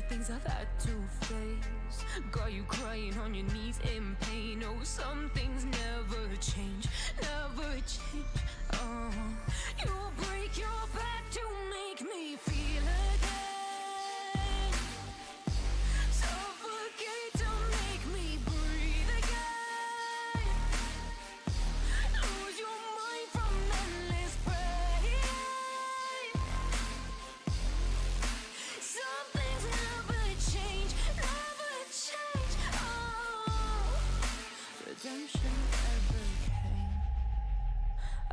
the things I've had to face. Got you crying on your knees in pain. Oh, some things never change,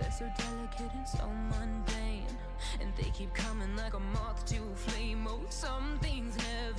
they're so delicate and so mundane. And they keep coming like a moth to a flame. Oh, some things never